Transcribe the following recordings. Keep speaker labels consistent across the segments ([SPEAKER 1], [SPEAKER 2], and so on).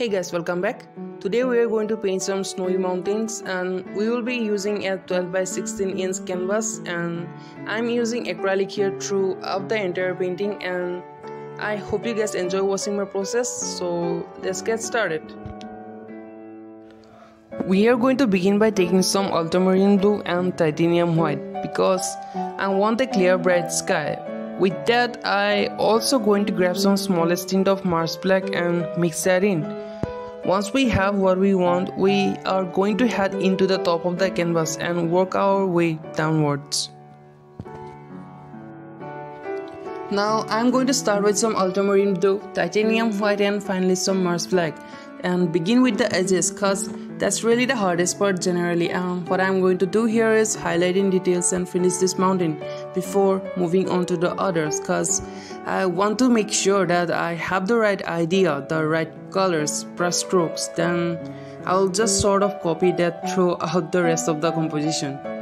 [SPEAKER 1] Hey guys, welcome back. Today we are going to paint some snowy mountains and we will be using a 12 by 16 inch canvas and I'm using acrylic here throughout the entire painting and I hope you guys enjoy watching my process so let's get started. We are going to begin by taking some ultramarine blue and titanium white because I want a clear bright sky with that, I also going to grab some smallest tint of Mars Black and mix that in. Once we have what we want, we are going to head into the top of the canvas and work our way downwards. Now I'm going to start with some ultramarine blue, titanium white and finally some Mars Black and begin with the edges cause that's really the hardest part generally um, what I'm going to do here is highlight in details and finish this mountain before moving on to the others cause I want to make sure that I have the right idea the right colors brush strokes then I'll just sort of copy that throughout the rest of the composition.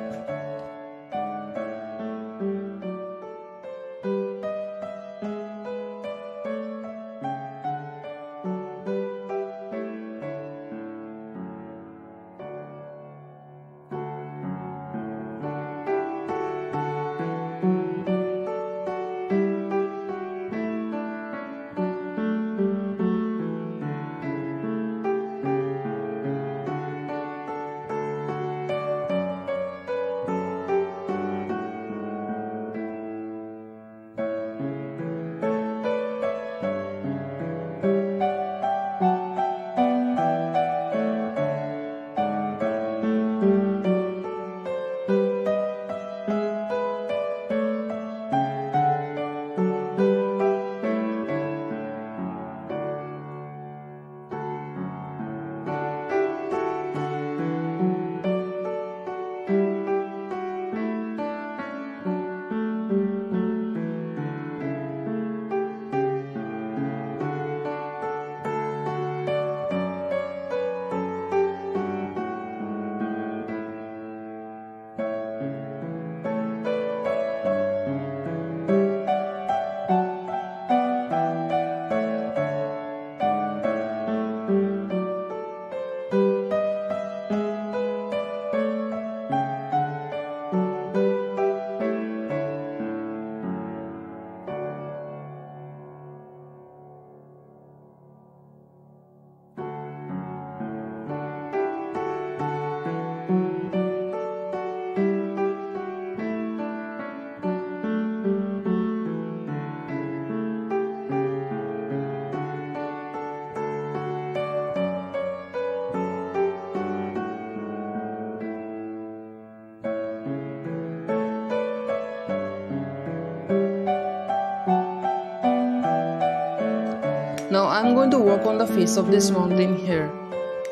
[SPEAKER 1] Now I'm going to work on the face of this mountain here.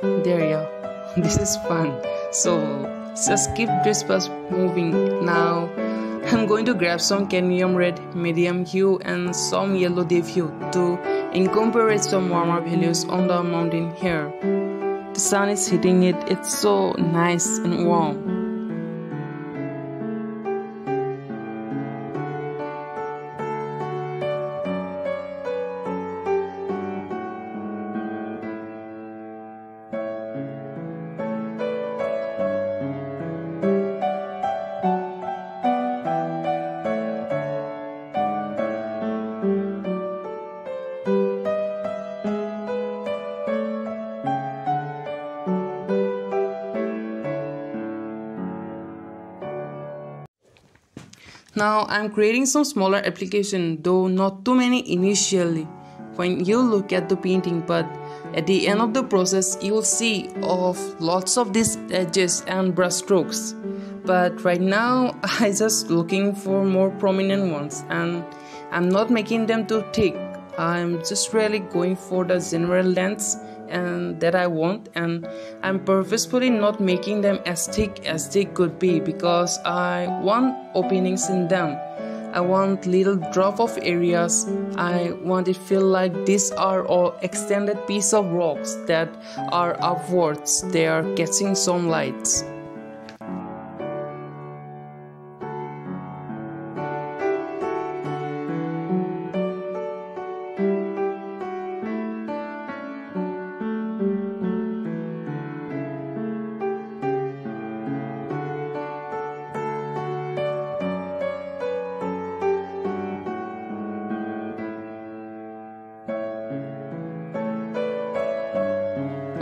[SPEAKER 1] There yeah. This is fun. So just keep this bus moving. Now I'm going to grab some cadmium red, medium hue and some yellow deep hue to incorporate some warmer values on the mountain here. The sun is hitting it, it's so nice and warm. Now I'm creating some smaller application though not too many initially. When you look at the painting but at the end of the process you will see of lots of these edges and brush strokes. But right now I just looking for more prominent ones and I'm not making them too thick. I'm just really going for the general lengths and that I want and I'm purposefully not making them as thick as they could be because I want openings in them. I want little drop of areas. I want it feel like these are all extended piece of rocks that are upwards. They are catching some lights.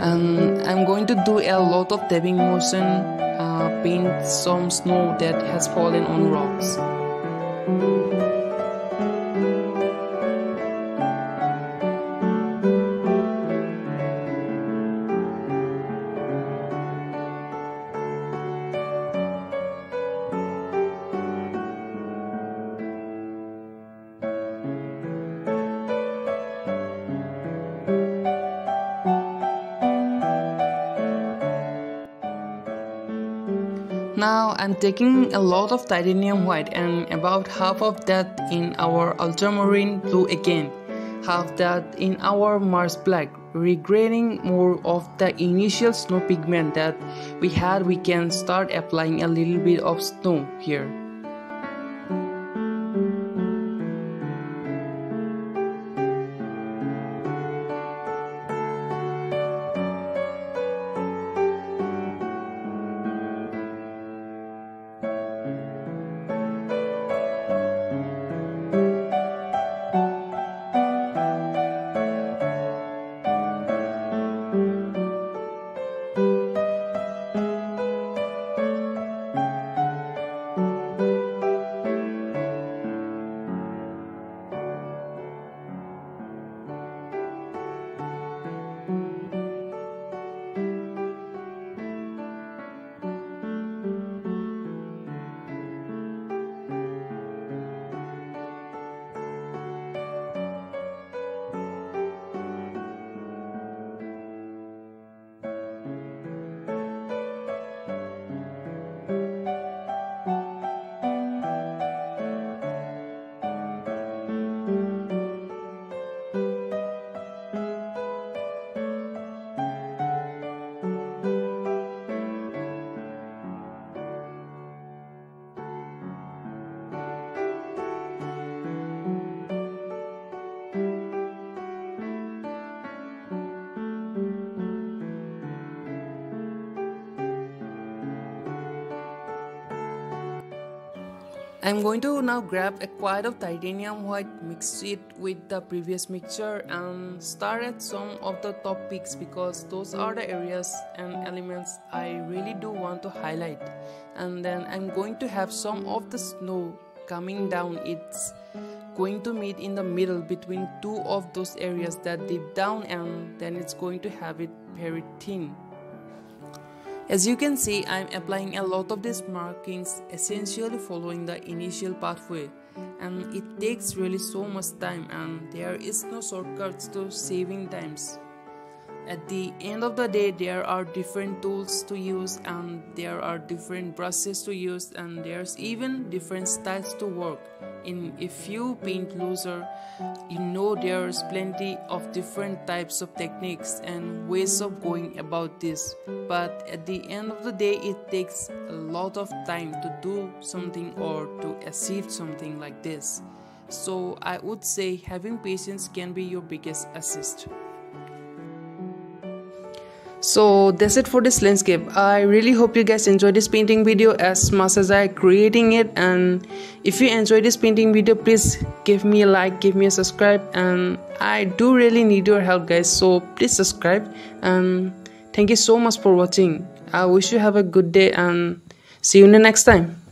[SPEAKER 1] And I'm going to do a lot of dabbing motion uh, paint some snow that has fallen on rocks Now I'm taking a lot of titanium white and about half of that in our ultramarine blue again, half that in our Mars black. Regretting more of the initial snow pigment that we had, we can start applying a little bit of snow here. I'm going to now grab a quart of titanium white, mix it with the previous mixture and start at some of the top peaks because those are the areas and elements I really do want to highlight. And then I'm going to have some of the snow coming down. It's going to meet in the middle between two of those areas that deep down and then it's going to have it very thin. As you can see, I'm applying a lot of these markings essentially following the initial pathway and it takes really so much time and there is no shortcuts to saving times. At the end of the day, there are different tools to use and there are different brushes to use and there's even different styles to work in if you paint loser you know there's plenty of different types of techniques and ways of going about this. But at the end of the day it takes a lot of time to do something or to achieve something like this. So i would say having patience can be your biggest assist so that's it for this landscape. I really hope you guys enjoy this painting video as much as i creating it. And if you enjoy this painting video please give me a like give me a subscribe. And i do really need your help guys. So please subscribe. And thank you so much for watching. I wish you have a good day and see you in the next time